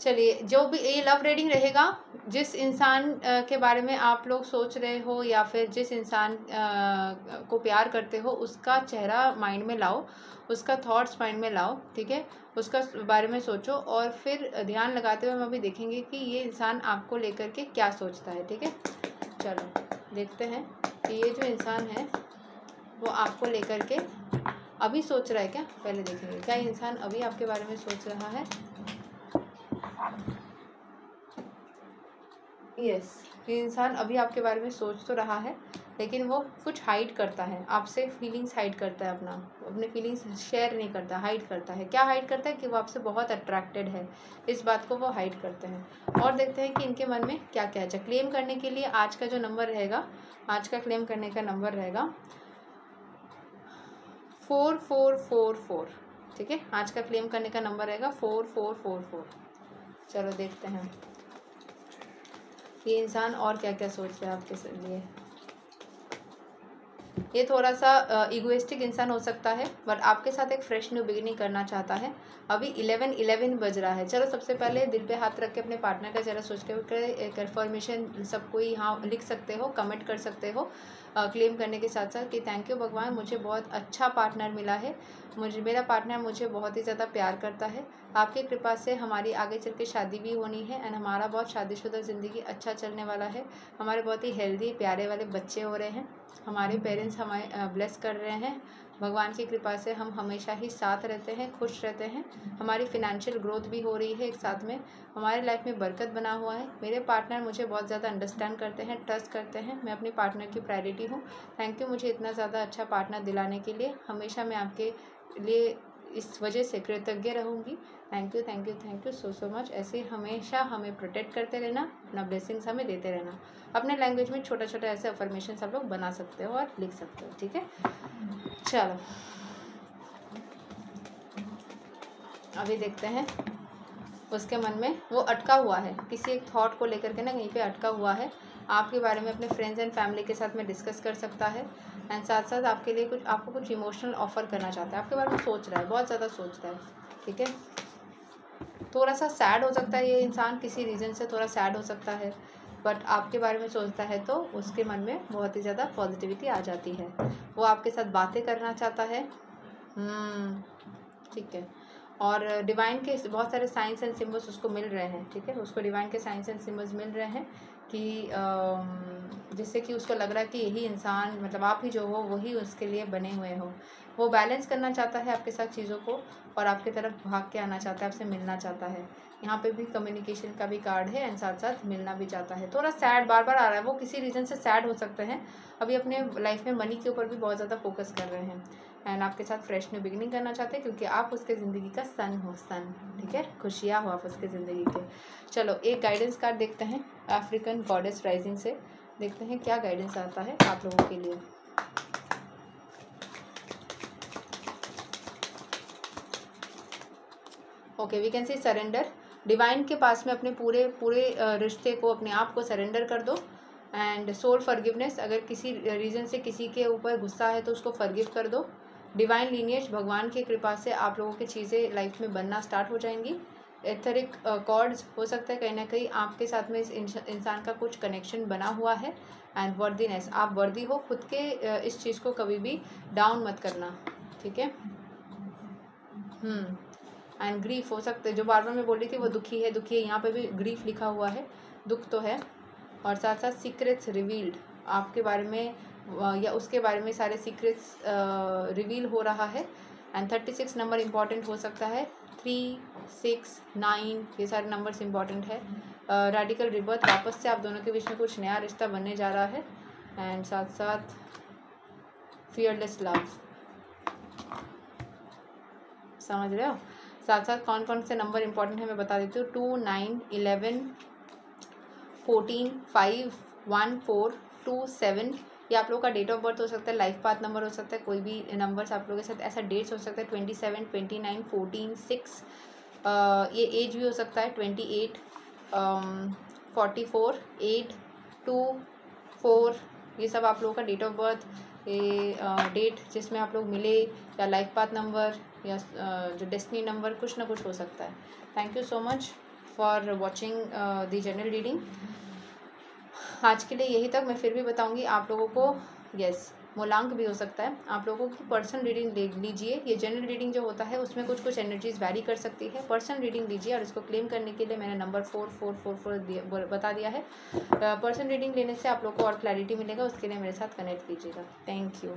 चलिए, जो भी ये लव रीडिंग रहेगा, जिस इंसान के बारे में आप लोग सोच रहे हो या फिर जिस इंसान को प्यार करते हो, उसका चेहरा माइंड में लाओ, उसका थॉट्स माइंड में लाओ, ठीक है? उसका बारे में सोचो और फिर ध्यान लगाते हुए हम अभी देखेंगे कि ये इंसान आपको लेकर के क्या सोचता है, ठीक है? चलो, देखते हैं कि ये जो इंसान है, वो आपको लेकर के अभी सोच रहा है क्या? पहले देखेंगे। क्या इंसान अभी आपके बारे में सोच रहा है? यस ये इंसान अभी आपके बारे में सोच तो रहा है, लेकिन वो कुछ हाइड करता है। आपसे फीलिंग्स हाइड करता है अपना। अपने फीलिंग्स शेयर नहीं करता हाइड करता है। क्या हाइड करता है? कि वो आपसे बहुत अट्रैक्टेड है। इस बात को वो हाइड करते हैं। और देखते हैं कि इनके मन में क्या क्या है क्लेम करने के लिए आज का जो नंबर रहेगा, आज का क्लेम करने का नंबर रहेगा फोर फोर फोर फोर ठीक है? आज का क्लेम करने का नंबर रहेगा फोर फोर फोर फोर चलो देखते हैं। ये इंसान और क्या क्या सोच रहा है आपके लिए? ये थोड़ा सा इगोइस्टिक इंसान हो सकता है बट आपके साथ एक फ्रेश न्यू बिगिनिंग करना चाहता है। अभी इलेवन इलेवन बज रहा है। चलो सबसे पहले दिल पे हाथ रख के अपने पार्टनर का जरा सोच के कन्फर्मेशन सबको यहाँ लिख सकते हो कमेंट कर सकते हो क्लेम करने के साथ साथ कि थैंक यू भगवान, मुझे बहुत अच्छा पार्टनर मिला है। मुझे, मेरा पार्टनर मुझे बहुत ही ज़्यादा प्यार करता है। आपकी कृपा से हमारी आगे चल के शादी भी होनी है एंड हमारा बहुत शादीशुदा ज़िंदगी अच्छा चलने वाला है। हमारे बहुत ही हेल्दी प्यारे वाले बच्चे हो रहे हैं। हमारे पेरेंट्स हमें ब्लेस कर रहे हैं। भगवान की कृपा से हम हमेशा ही साथ रहते हैं, खुश रहते हैं। हमारी फिनेंशियल ग्रोथ भी हो रही है एक साथ में। हमारे लाइफ में बरकत बना हुआ है। मेरे पार्टनर मुझे बहुत ज़्यादा अंडरस्टैंड करते हैं ट्रस्ट करते हैं। मैं अपने पार्टनर की प्रायोरिटी हूँ। थैंक यू मुझे इतना ज़्यादा अच्छा पार्टनर दिलाने के लिए। हमेशा मैं आपके लिए इस वजह से कृतज्ञ रहूँगी। Thank you thank you thank you so so much ऐसे हमेशा हमें प्रोटेक्ट करते रहना, अपना ब्लेसिंग्स हमें देते रहना। अपने लैंग्वेज में छोटा छोटा ऐसे अफर्मेशन आप लोग बना सकते हो और लिख सकते हो, ठीक है? चलो। अभी देखते हैं। उसके मन में वो अटका हुआ है। किसी एक थॉट को लेकर के ना कहीं पे अटका हुआ है। आपके बारे में अपने फ्रेंड्स एंड फैमिली के साथ में डिस्कस कर सकता है। एंड साथ साथ आपके लिए कुछ आपको कुछ इमोशनल ऑफ़र करना चाहता है। आपके बारे में सोच रहा है बहुत ज़्यादा सोच रहा है ठीक है? थोड़ा सा सैड हो सकता है ये इंसान किसी रीज़न से थोड़ा सैड हो सकता है। बट आपके बारे में सोचता है तो उसके मन में बहुत ही ज़्यादा पॉजिटिविटी आ जाती है। वो आपके साथ बातें करना चाहता है। हम्म, ठीक है। और डिवाइन के बहुत सारे साइंस एंड सिम्बल्स उसको मिल रहे हैं ठीक है? उसको डिवाइन के साइंस एंड सिम्बल्स मिल रहे हैं। कि जिससे कि उसको लग रहा है कि यही इंसान मतलब आप ही जो हो, वही उसके लिए बने हुए हो। वो बैलेंस करना चाहता है आपके साथ चीज़ों को और आपकी तरफ़ भाग के आना चाहता है, आपसे मिलना चाहता है। यहाँ पे भी कम्युनिकेशन का भी कार्ड है एंड साथ साथ मिलना भी चाहता है। थोड़ा सैड बार बार आ रहा है, वो किसी रीज़न से सैड हो सकते हैं। अभी अपने लाइफ में मनी के ऊपर भी बहुत ज़्यादा फोकस कर रहे हैं। एंड आपके साथ फ्रेश न्यू बिगिनिंग करना चाहते हैं क्योंकि आप उसके ज़िंदगी का सन हो, सन, ठीक है? खुशियाँ हो आप उसके ज़िंदगी के। चलो, एक गाइडेंस कार्ड देखते हैं अफ्रीकन गॉडेस राइजिंग से। देखते हैं क्या गाइडेंस आता है आप लोगों के लिए। Okay we can see surrender divine के पास में अपने पूरे पूरे रिश्ते को, अपने आप को सरेंडर कर दो। एंड सोल फॉरगिवनेस अगर किसी रीज़न से किसी के ऊपर गुस्सा है तो उसको फॉरगिव कर दो। डिवाइन लीनियज भगवान की कृपा से आप लोगों की चीज़ें लाइफ में बनना स्टार्ट हो जाएँगी। एथरिक कॉर्ड्स हो सकता है कहीं ना कहीं आपके साथ में इस इंसान का कुछ कनेक्शन बना हुआ है। एंड वर्दीनेस आप वर्दी हो खुद के इस चीज़ को कभी भी डाउन मत करना, ठीक है? एंड ग्रीफ हो सकते जो बार बार मैं बोल रही थी वो दुखी है दुखी है, यहाँ पे भी ग्रीफ लिखा हुआ है, दुख तो है। और साथ साथ सीक्रेट्स रिवील्ड आपके बारे में या उसके बारे में सारे सीक्रेट्स रिवील हो रहा है। And thirty six number important हो सकता है। थ्री सिक्स नाइन ये सारे नंबर्स इंपॉर्टेंट है। रेडिकल रिबर्थ वापस से आप दोनों के बीच में कुछ नया रिश्ता बनने जा रहा है। एंड साथ साथ फियरलेस लव समझ रहे हो? साथ साथ कौन कौन से नंबर इंपॉर्टेंट है मैं बता देती हूँ। Two nine eleven fourteen five one four two seven ये आप लोग का डेट ऑफ़ बर्थ हो सकता है लाइफ पाथ नंबर हो सकता है, कोई भी नंबर्स आप लोगों के साथ ऐसा डेट्स हो सकता है twenty seven twenty nine fourteen six ये एज भी हो सकता है twenty eight forty four eight two four ये सब आप लोगों का डेट ऑफ़ बर्थ ये डेट जिसमें आप लोग मिले, या लाइफ पाथ नंबर या जो डेस्टिनी नंबर कुछ ना कुछ हो सकता है। Thank you so much for watching the general reading आज के लिए यही तक। मैं फिर भी बताऊँगी आप लोगों को यस मोलांक भी हो सकता है। आप लोगों की पर्सनल रीडिंग ले लीजिए। ये जनरल रीडिंग जो होता है, उसमें कुछ कुछ एनर्जीज वैरी कर सकती है। पर्सनल रीडिंग लीजिए और इसको क्लेम करने के लिए मैंने number four four four four बता दिया है। पर्सनल रीडिंग लेने से आप लोग को और क्लैरिटी मिलेगा। उसके लिए मेरे साथ कनेक्ट कीजिएगा। Thank you